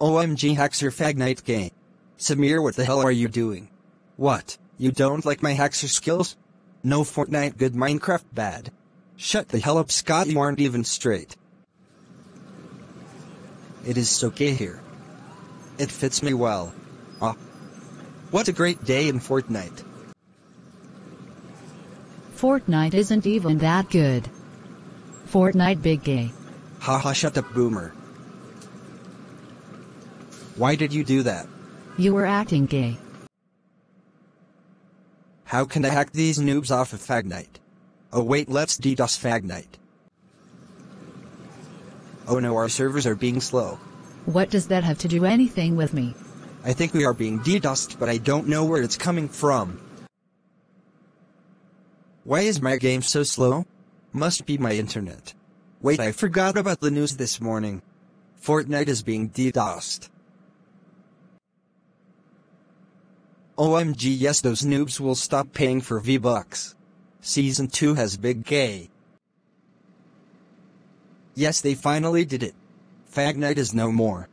OMG Haxer Fagnite game. Samir what the hell are you doing? What, you don't like my Haxer skills? No Fortnite good Minecraft bad. Shut the hell up Scott you aren't even straight. It is so gay here. It fits me well. Ah. What a great day in Fortnite. Fortnite isn't even that good. Fortnite big gay. Haha shut up boomer. Why did you do that? You were acting gay. How can I hack these noobs off of Fagnite? Oh wait let's DDoS Fagnite. Oh no our servers are being slow. What does that have to do anything with me? I think we are being DDoSed but I don't know where it's coming from. Why is my game so slow? Must be my internet. Wait I forgot about the news this morning. Fortnite is being DDoSed. OMG yes those noobs will stop paying for V-Bucks. Season 2 has big gay. Yes they finally did it. Fagnite is no more.